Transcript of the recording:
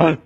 Huh?